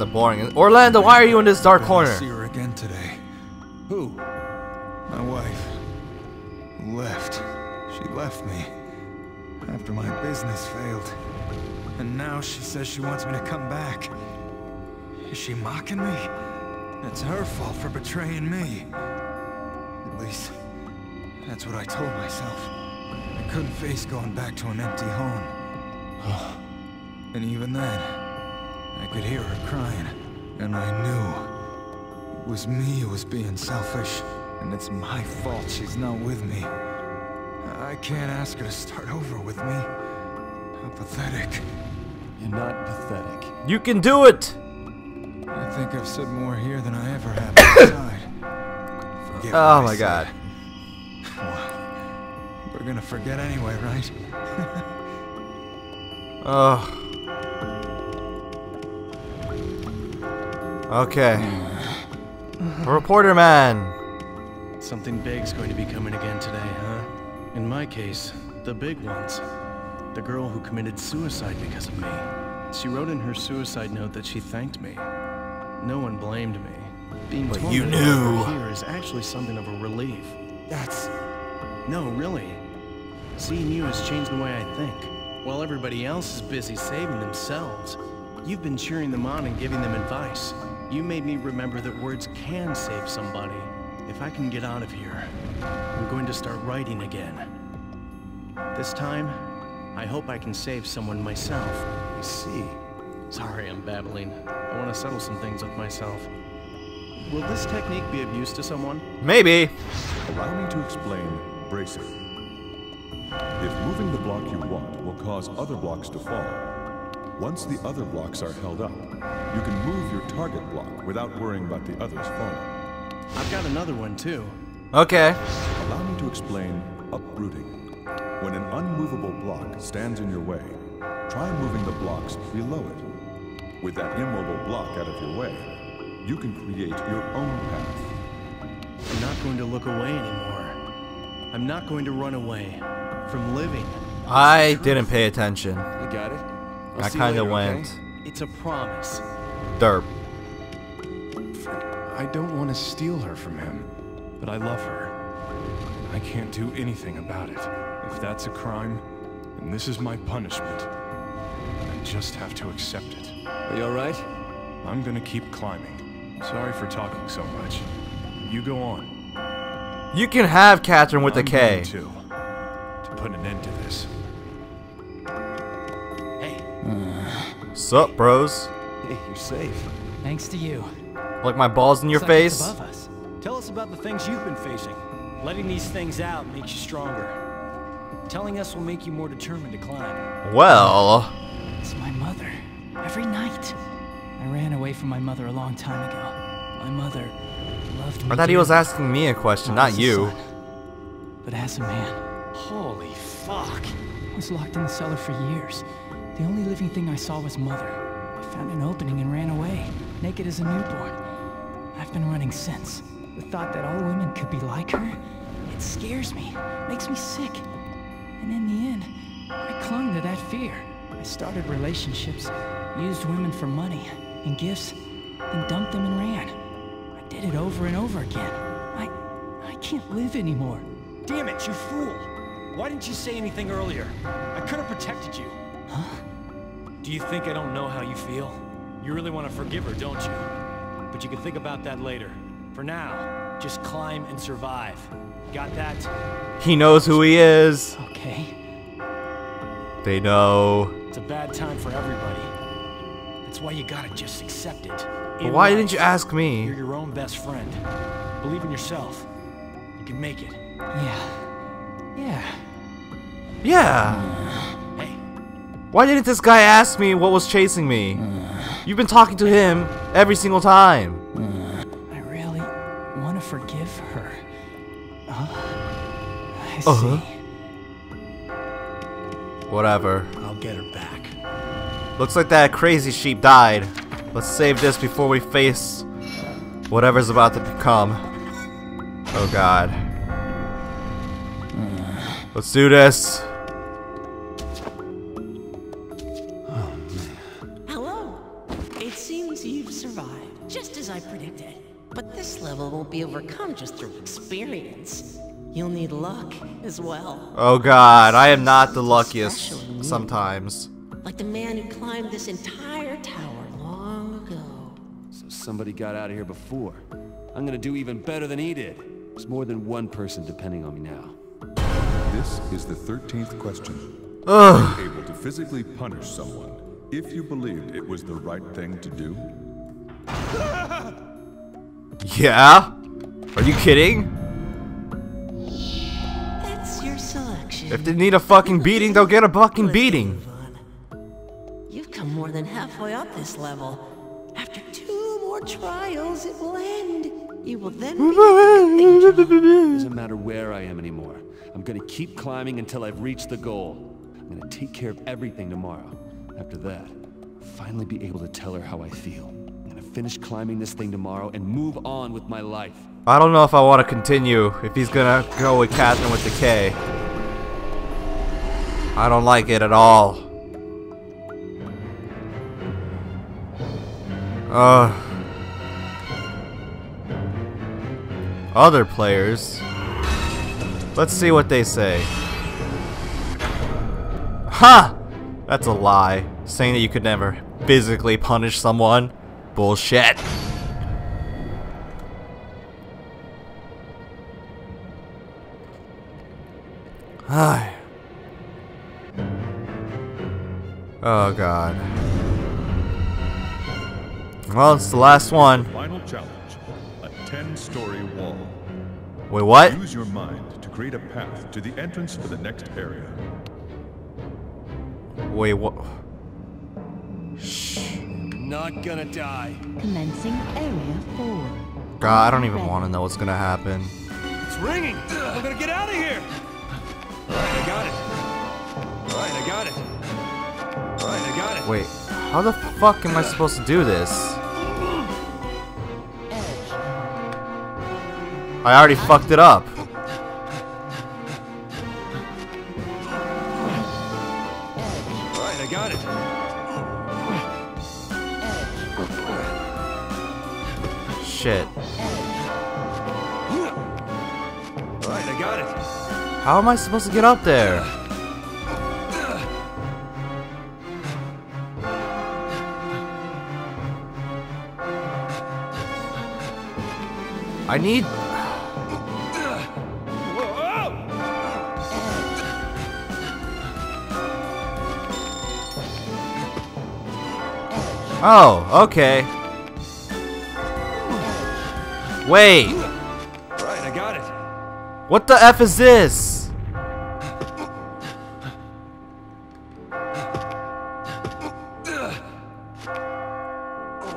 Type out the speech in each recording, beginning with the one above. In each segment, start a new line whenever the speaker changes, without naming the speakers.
The boring. Orlando, why are you in this dark corner?
See her again today. Who? My wife. Left. She left me. After my business failed. And now she says she wants me to come back. Is she mocking me? It's her fault for betraying me. At least, that's what I told myself. I couldn't face going back to an empty home. and even then, could hear her crying. And I knew it was me who was being selfish. And it's my fault she's not with me. I can't ask her to start over with me. How pathetic.
You're not pathetic.
You can do it!
I think I've said more here than I ever have outside. Forget
Oh
I
my
said.
god.
Well, we're gonna forget anyway, right?
Oh. Okay. Reporter man.
Something big's going to be coming again today, huh? In my case, the big ones. The girl who committed suicide because of me. She wrote in her suicide note that she thanked me. No one blamed me. Being
But you
tormented
knew.
over here is actually something of a relief.
That's...
No, really. Seeing you has changed the way I think. While everybody else is busy saving themselves, you've been cheering them on and giving them advice. You made me remember that words can save somebody. If I can get out of here, I'm going to start writing again. This time, I hope I can save someone myself.
I see.
Sorry, I'm babbling. I want to settle some things with myself. Will this technique be of use to someone?
Maybe.
Allow me to explain bracing. If moving the block you want will cause other blocks to fall, once the other blocks are held up, you can move your target block without worrying about the others falling.
I've got another one too.
Okay.
Allow me to explain uprooting. When an unmovable block stands in your way, try moving the blocks below it. With that immobile block out of your way, you can create your own path.
I'm not going to look away anymore. I'm not going to run away from living.
I didn't pay attention.
I got it.
I kind of went
It's a promise.
derp.
I don't want to steal her from him, but I love her. I can't do anything about it. If that's a crime, then this is my punishment. I just have to accept it.
Are you alright?
I'm gonna keep climbing. Sorry for talking so much. You go on.
You can have Catherine with a
I'm
K.
going to. To put an end to this.
Sup, bros?
Hey, you're safe.
Thanks to you.
Like my balls in your
Looks like
face?
above us.
Tell us about the things you've been facing. Letting these things out makes you stronger. Telling us will make you more determined to climb.
Well,
It's my mother. Every night. I ran away from my mother a long time ago. My mother loved me.
I thought he was asking me a question,
not
not
as a
you.
son, But as a man,
Holy fuck.
I was locked in the cellar for years. The only living thing I saw was mother. I found an opening and ran away, naked as a newborn. I've been running since. The thought that all women could be like her, it scares me, makes me sick. And in the end, I clung to that fear. I started relationships, used women for money and gifts, then dumped them and ran. I did it over and over again. I I can't live anymore.
Damn it, you fool. Why didn't you say anything earlier? I could have protected you.
Huh?
Do you think I don't know how you feel? You really want to forgive her, don't you? But you can think about that later. For now, just climb and survive. Got that?
He knows who he is.
Okay.
They know.
It's a bad time for everybody. That's why you gotta just accept it.
But why didn't you ask me?
You're your own best friend. Believe in yourself. You can make it.
Yeah. Yeah.
Yeah.
Mm.
Why didn't this guy ask me what was chasing me? You've been talking to him every single time.
I really want to forgive her. Huh? I see.
Uh-huh. Whatever.
I'll get her back.
Looks like that crazy sheep died. Let's save this before we face whatever's about to become. Oh god. Let's do this.
It seems you've survived, just as I predicted. But this level won't be overcome just through experience. You'll need luck as well.
Oh god, I am not the luckiest
special in you.
sometimes.
Like the man who climbed this entire tower long ago.
So somebody got out of here before. I'm gonna do even better than he did. There's more than one person depending on me now.
This is the 13th question.
Ugh.
Able to physically punish someone if you believed it was the right thing to do?
Yeah? Are you kidding?
That's your selection.
If they need a fucking beating, they'll get a fucking beating.
You've come more than halfway up this level. After two more trials, it will end. You will then be a cathedral.
Doesn't matter where I am anymore. I'm gonna keep climbing until I've reached the goal. I'm gonna take care of everything tomorrow. After that, I'll finally be able to tell her how I feel. I'm gonna finish climbing this thing tomorrow and move on with my life.
I don't know if I want to continue if he's gonna go with Catherine with the K. I don't like it at all. Uh. Other players. Let's see what they say. Ha! That's a lie. Saying that you could never physically punish someone. Bullshit. Ay. Oh god. Well, it's the last one.
Final challenge a 10 story wall.
Wait, what?
Use your mind to create a path to the entrance to the next area.
Wait, what? Shh.
Not gonna die.
Commencing Area 4.
God, I don't even want to know what's gonna happen.
It's ringing! I'm gonna get out of here! Alright, I got it. Alright, I got it. Alright, I got it.
Wait, how the fuck am I supposed to do this? I already fucked it up. How am I supposed to get up there? I need. Oh, okay. Wait,
Alright, I got it.
what the F is this?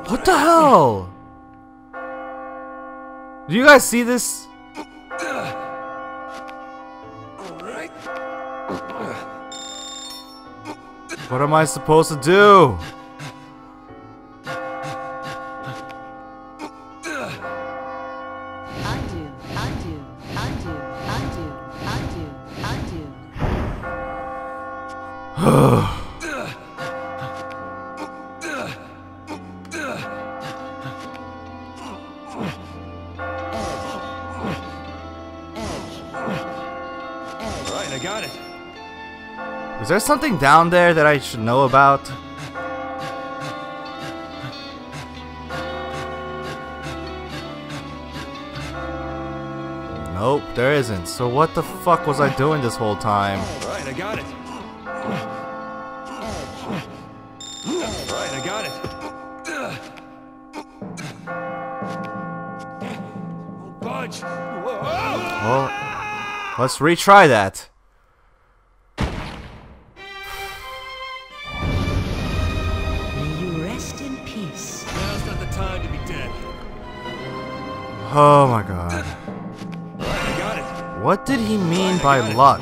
What the hell? Do you guys see this? What am I supposed to do? Is there something down there that I should know about? Nope, there isn't. So what the fuck was I doing this whole time?
Alright, I got it. Alright, I got it. Oh, budge.
Well, let's retry that.
May you rest in peace.
Now's not the time to be dead.
Oh my god.
I got it.
What did he mean by luck?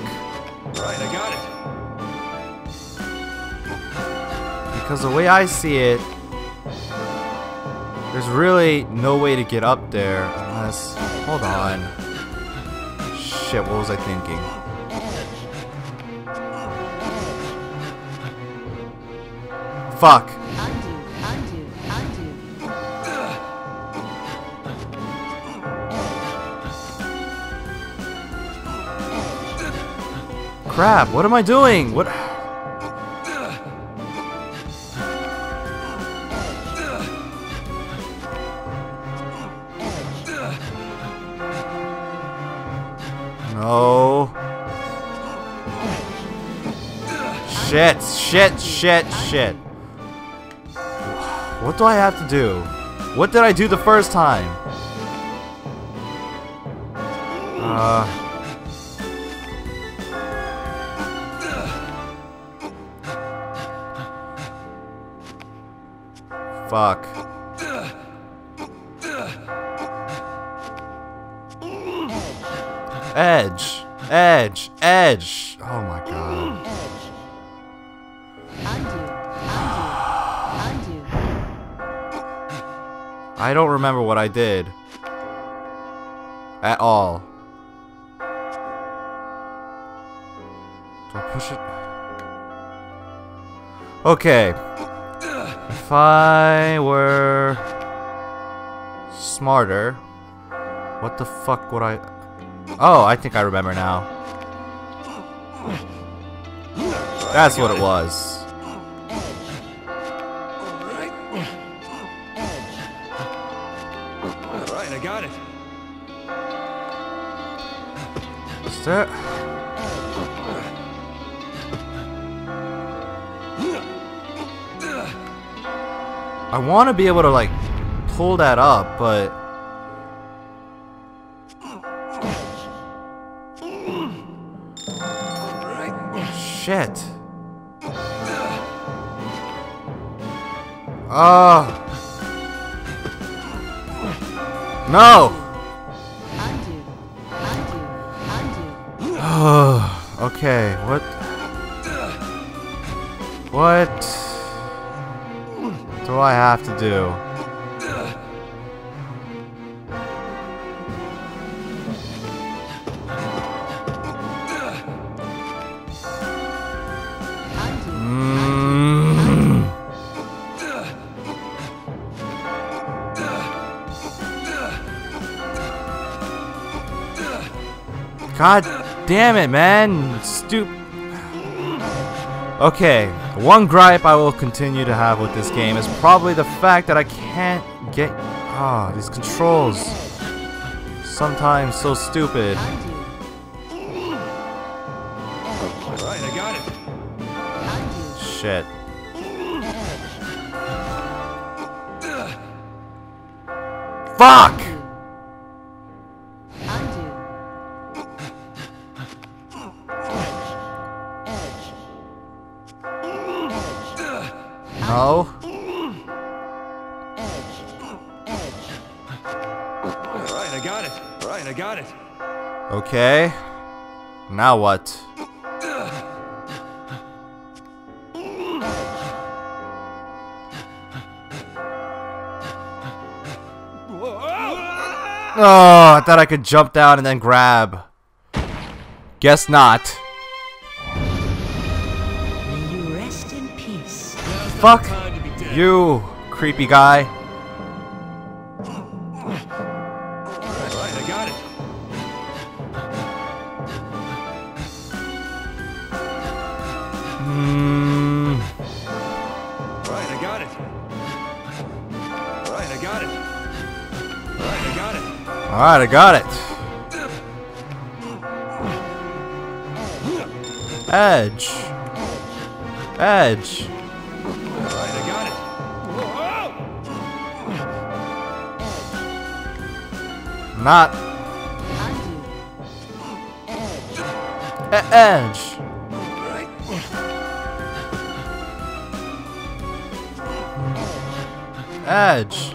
Because the way I see it, there's really no way to get up there unless... Hold on. Shit, what was I thinking? Fuck. Crap, what am I doing? What... Shit, shit, shit. What do I have to do? What did I do the first time? Uh... Fuck. Edge. Edge. Edge. Oh my god.
Undo. Undo. Undo.
I don't remember what I did. At all. Do I push it? Okay. If I were smarter, what the fuck would I... Oh, I think I remember now. That's what it was. Is there... I want to be able to like pull that up, but shit. Oh. No.
Undo.
okay, what? What do I have to do? Mm. God damn it, man. Stupid. Okay, one gripe I will continue to have with this game is probably the fact that I can't get... Ah, these controls. Sometimes so stupid.
Alright, I got it.
Shit. Fuck! No.
Alright, I got it. Alright, I got it.
Okay. Now what? Oh, I thought I could jump down and then grab. Guess not. Fuck you, creepy guy.
I got it. Right, I got it. Right, I got it. Alright, I got it.
Edge.
Alright,
Not e- edge. Edge.